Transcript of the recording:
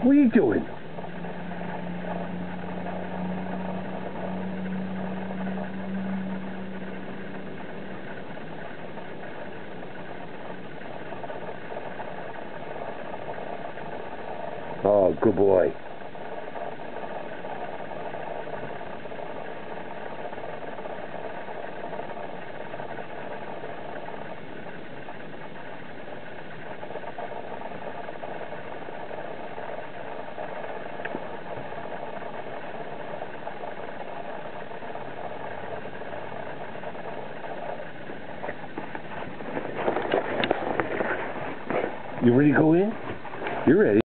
What are you doing? Oh, good boy. You ready to go in? You're ready.